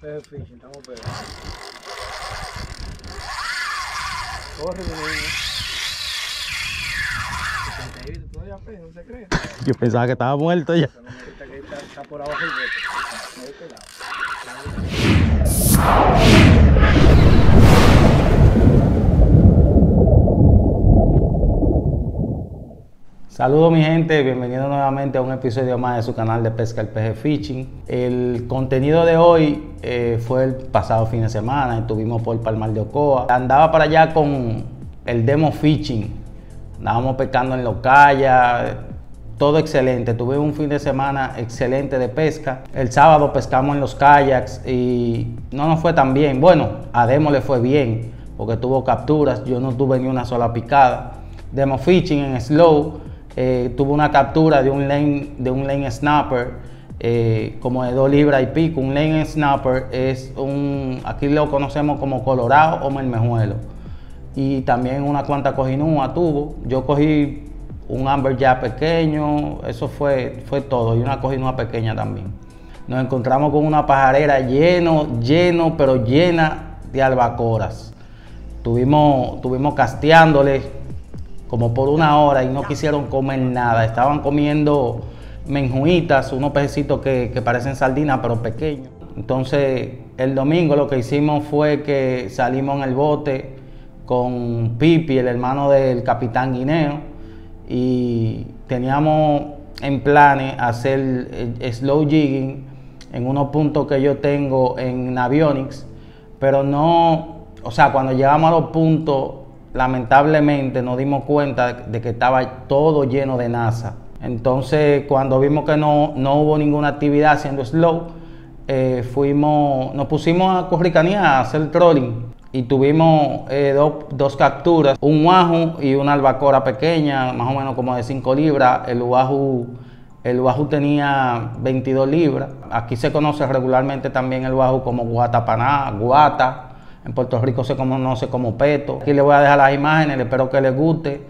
Peje fishing, estamos pegados. Corre, mi niño. 71, todavía peje, no se cree. Yo pensaba que estaba muerto ya. Pero no me gusta que está, está por abajo el bote. Saludos mi gente, bienvenidos nuevamente a un episodio más de su canal de pesca el peje fishing. El contenido de hoy eh, fue el pasado fin de semana, estuvimos por Palmar de Ocoa. Andaba para allá con el demo fishing, andábamos pescando en Locaya, todo excelente. Tuve un fin de semana excelente de pesca. El sábado pescamos en los kayaks y no nos fue tan bien. Bueno, a Demo le fue bien porque tuvo capturas. Yo no tuve ni una sola picada. Demo fishing en slow. Eh, tuve una captura de un lane, de un lane snapper eh, como de dos libras y pico. Un lane snapper es un, aquí lo conocemos como colorado o mermejuelo. Y también una cuanta cojinúa tuvo. Yo cogí un amber ya pequeño, eso fue, fue todo, y una cojinúa pequeña también. Nos encontramos con una pajarera lleno, lleno, pero llena de albacoras. Tuvimos, tuvimos casteándoles como por una hora y no quisieron comer nada. Estaban comiendo menjuitas, unos pececitos que, que parecen sardinas, pero pequeños. Entonces, el domingo lo que hicimos fue que salimos en el bote con Pipi, el hermano del capitán Guineo, y teníamos en planes hacer eh, slow jigging en unos puntos que yo tengo en Navionics, pero no, o sea, cuando llegamos a los puntos, lamentablemente nos dimos cuenta de que estaba todo lleno de NASA. Entonces, cuando vimos que no, no hubo ninguna actividad haciendo slow, eh, fuimos, nos pusimos a corricanía a hacer trolling y tuvimos eh, dos, capturas, un wahoo y una albacora pequeña, más o menos como de 5 libras. El wahoo, el wahoo tenía 22 libras. Aquí se conoce regularmente también el wahoo como guatapaná, guata. En Puerto Rico se conoce como peto. Aquí les voy a dejar las imágenes, espero que les guste.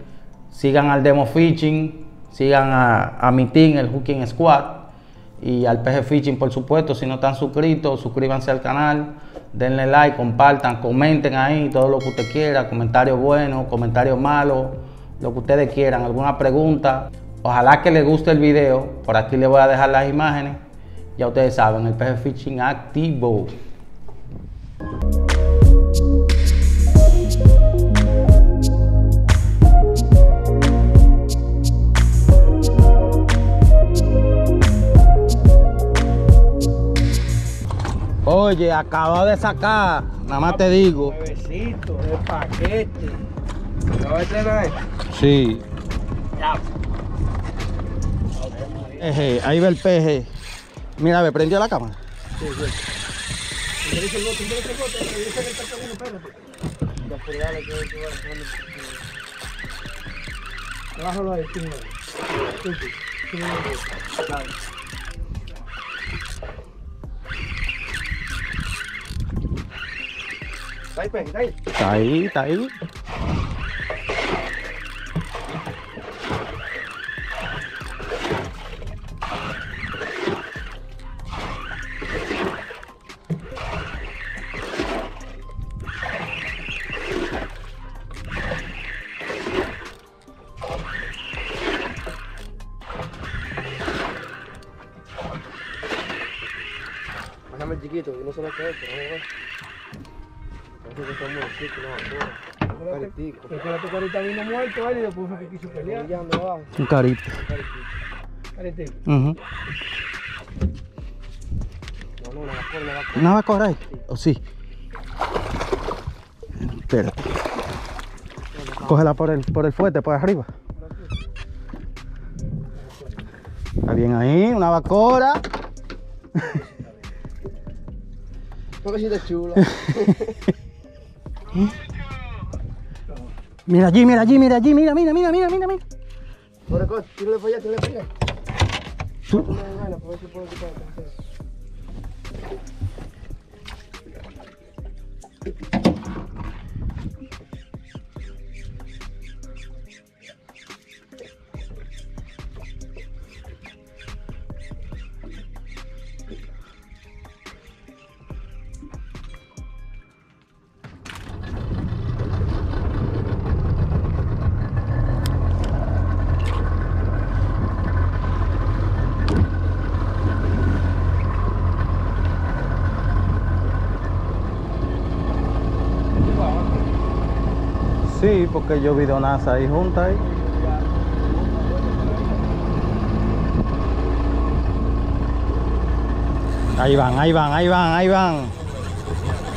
Sigan al Demo Fishing, sigan a, a mi team, el Hooking Squad y al PG Fishing, por supuesto. Si no están suscritos, suscríbanse al canal, denle like, compartan, comenten ahí todo lo que usted quiera, comentarios buenos, comentarios malos, lo que ustedes quieran, alguna pregunta. Ojalá que les guste el video. Por aquí les voy a dejar las imágenes. Ya ustedes saben, el PG Fishing activo. Oye, acabo de sacar, nada más te digo. Nuevecito, de paquete. ¿Lo vas a tener? Sí. Eje, ahí ve el peje. Mira, me prendió la cámara. Sí, sí. Endereza el bote, endereza el bote, endereza que está cayendo, espérate. Ya, pero dale, que- que va, que va. Bájalo ahí, tú, mira. Tú, tú, tú, mira, tú. Dale. Está ahí, peje, está ahí. Está ahí, está ahí. Bájame el chiquito, que no se lo cae, pero vamos a ver. Parece que está muertito, no, no. Caritico. Espérate que ahorita vino muerto él y después fue que quiso pelear. Brillando abajo. Un carito. Caritico. Ujú. No, no, la vacuna, la vacuna. ¿Una va a? ¿O sí? Espérate. Cógela por el, por el fuerte, por arriba. Está bien ahí, una bacora. Pobrecita chula. Mira allí, mira allí, mira allí, mira, mira, mira, mira, mira, mira. Por acá, tírale para allá, tírale para allá. Sí, porque yo vi Donasa ahí junta ahí. Ahí van, ahí van, ahí van, ahí van.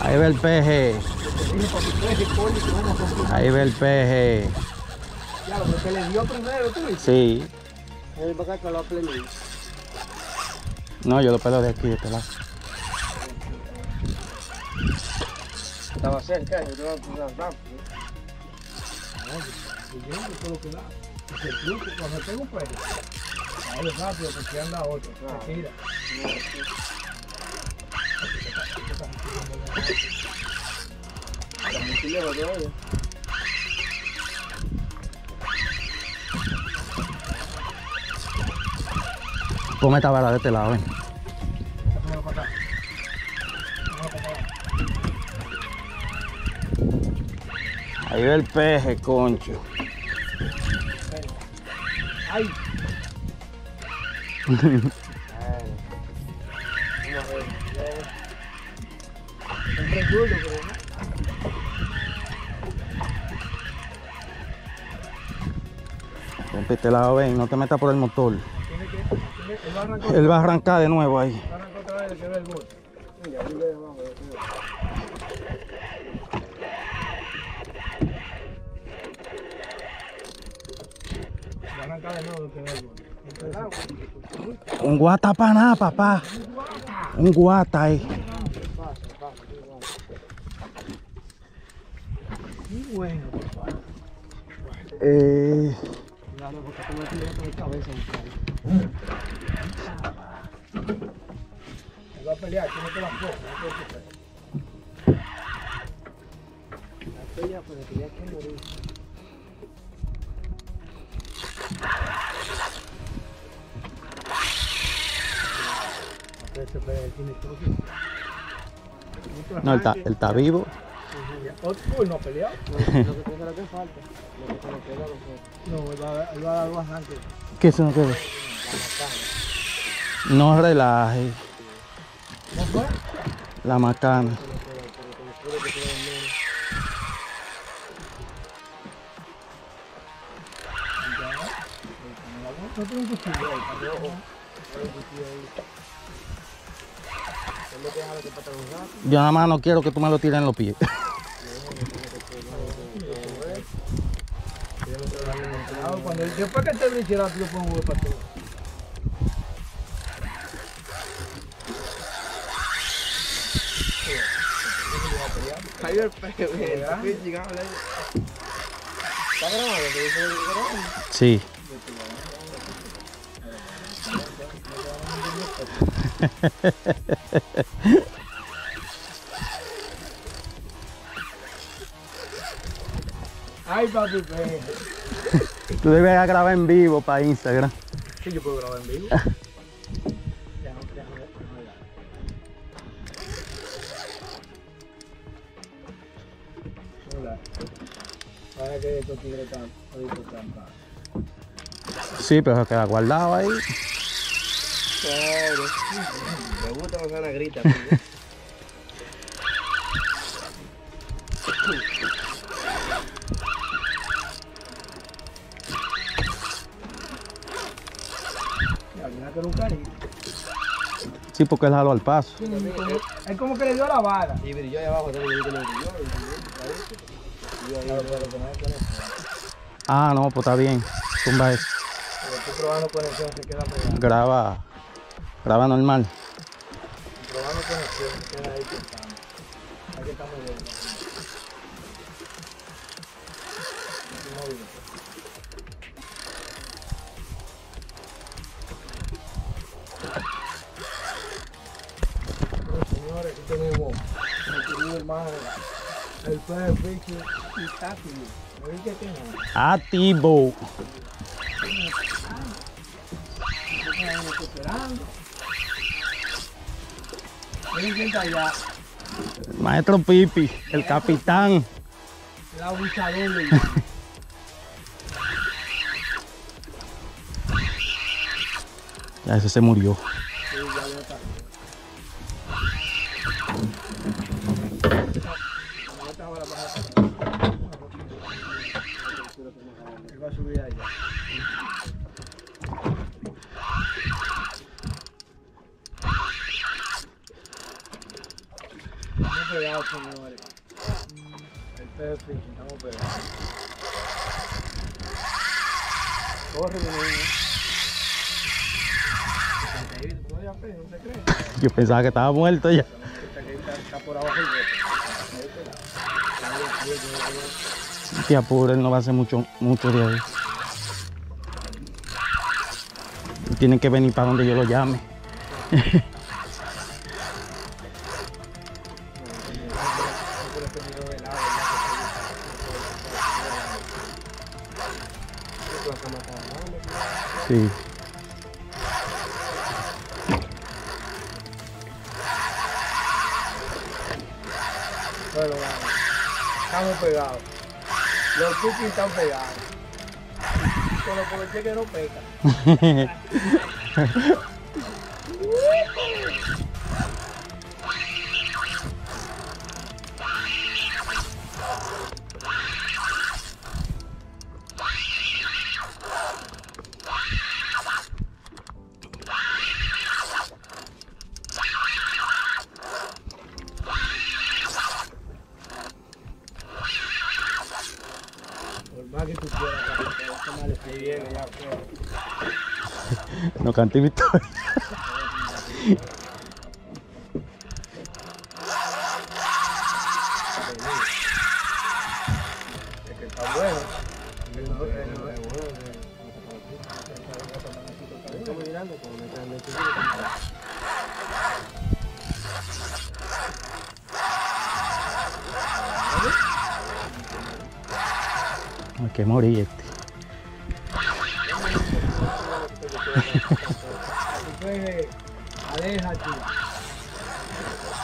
Ahí ve el peje. Ahí ve el peje. Ya, lo que le dio primero, tú. Sí. Él va lo. No, yo lo pelo de aquí, de este lado. Estaba cerca, yo te voy a poner rápido. Cuando tengo un perro, es rápido porque anda otro. Muy lejos todavía. Ponme esta vara de este lado, ven. Ahí ve el peje, concho. ¡Ay! Siempre duro, pero no. Ven para lado, ven, no te metas por el motor. Va. Él va a arrancar de nuevo ahí. Un guata para nada, papá. Un guata ahí. Bueno, papá. Eh, porque la cabeza va a pelear, que no te preocupes. La pelea, que. No, él está, él está vivo. Otro no ha peleado. Lo que lo que falta. Lo que se le queda No, él va, él va a dar algo antes. ¿Qué se nos queda? No relaje. ¿No fue? La macana. No tengo un cuchillo ahí, Yo nada más no quiero que tú me lo tires en los pies. Cuando después que te brinche rápido, pongo para todo. Cayó el ahí. ¿Está grabando? Sí. Ay, papi, pues. Tú debes grabar en vivo para Instagram. Sí, yo puedo grabar en vivo. ya no, ya no, ya no, ya. Hola. Para que estos tigres están, están Sí, pero se queda guardado ahí. Me gusta cuando Ana grita. cariño. Sí, porque él jaló al paso. Sí, Es como que le dio la vara. Y brilló ahí abajo también. brilló, brilló. Ah, no, pues está bien. Tumba eso. Graba. Graba normal. Probando conexión, queda ahí pensando. Aquí estamos viendo. Móvil. Señores, aquí tenemos mi querido hermano, el pez bicho y Tati. ¿Me dice que no? Activo. Estamos esperando. Allá, Maestro Pipi, el capitán. el abusador Ya ese se murió. Pegados, señores. El pez fishing, estamos pegados. Corre, mi niño. Yo pensaba que estaba muerto ya. Está, por abajo el. Te apura, él no va a hacer mucho, mucho de ahí. Tienen que venir para donde yo lo llame. Sí. Bueno. Estamos pegados. Los cookies están pegados. Solo por el que no peca. No canté victoria. Me que morir este.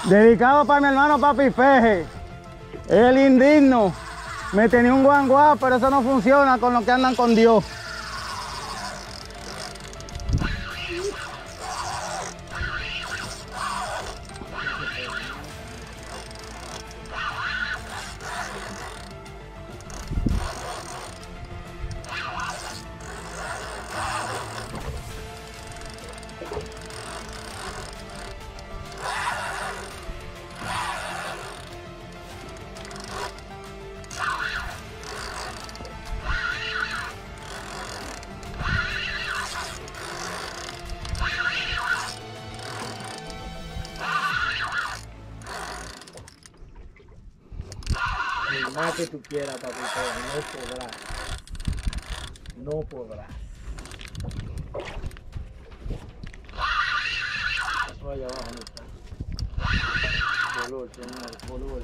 Dedicado para mi hermano Papi Feje. El indigno. Me tenía un guanguá, pero eso no funciona con los que andan con Dios. Que tú quieras, papi, pero no podrás. No podrás. Eso allá abajo no está. Color, señor, color.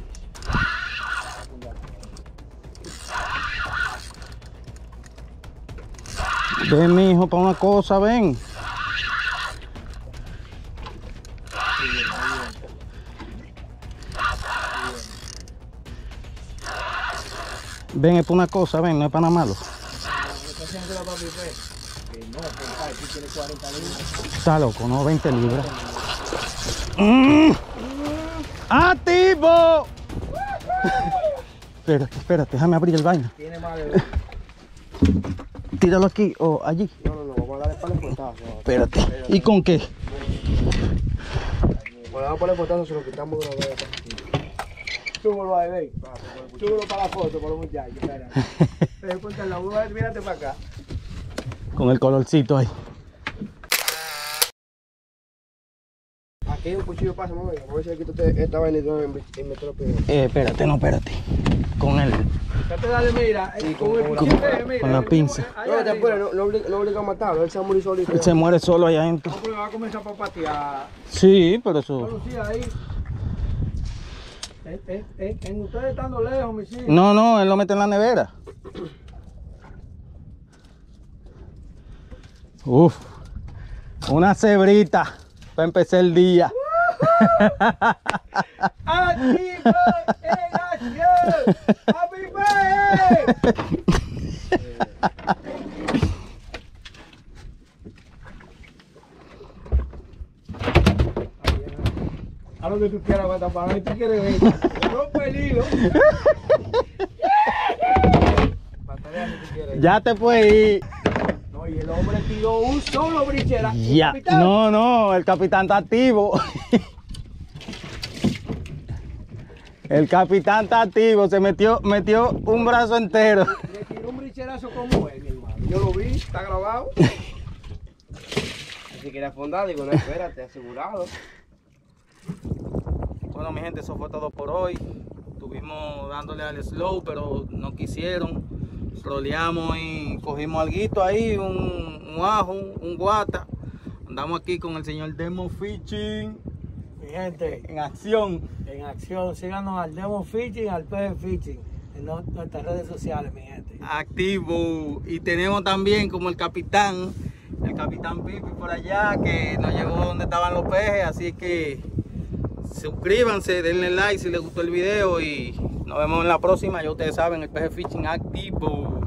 Ven, mi hijo, para una cosa, ven. Ven, es para una cosa, ven, no es para nada malo. ¿Me está haciendo la papi fe? Que no, compadre, tú tienes 40 libras. Está loco, no 20 libras. Mm. Espérate, espérate, déjame abrir el baño. Tiene Tíralo aquí o allí. No, no, no, vamos a darle para el portazo. Espérate. ¿Y con qué? Bueno, vamos a poner portazo, se lo quitamos de una vez. Súbelo ahí, ven. Para la foto con los muchachos. Espera. Mírate para acá. Con el colorcito ahí. Aquí hay un cuchillo pasa, mamá. Vamos a ver si quito este- esta vaina y pido. Eh, espérate, no, espérate. Con el. Trate mira, eh, con, eh, mira, la eh, pinza. ahí No, te apures, no, no, obliga, no obliga a matarlo, él se va a morir solito. Él se muere solo allá adentro. No, pero va a comenzar a papatear. Sí, pero eso. Lucía ahí. En, en, en, en ustedes estando lejos, mis hijos. No, no, él lo mete en la nevera. Uf, una cebrita para empezar el día. ¡Activo en acción! ¡Happy A lo que tú quieras, para ver, tú quieres ver. Rompe el hilo. Ya te puedes ir. No, y el hombre tiró un solo brichera. Ya. No, no, el capitán está activo. El capitán está activo, se metió, metió un brazo entero. Le tiró un bricherazo como él, mi hermano. Yo lo vi, está grabado. Así que era fondado, digo, no, espérate, asegurado. Bueno, mi gente, eso fue todo por hoy. Estuvimos dándole al slow, pero no quisieron. Roleamos y cogimos algo ahí, un, un ajo, un guata. Andamos aquí con el señor Demo Fishing Mi gente, en acción. en acción, síganos al Demo Fishing, al PG Fishing, en nuestras redes sociales, mi gente. activo y tenemos también como el capitán el capitán Pipi por allá que nos llegó donde estaban los pejes así que suscríbanse denle like si les gustó el video y nos vemos en la próxima. Ya ustedes saben el peje fishing activo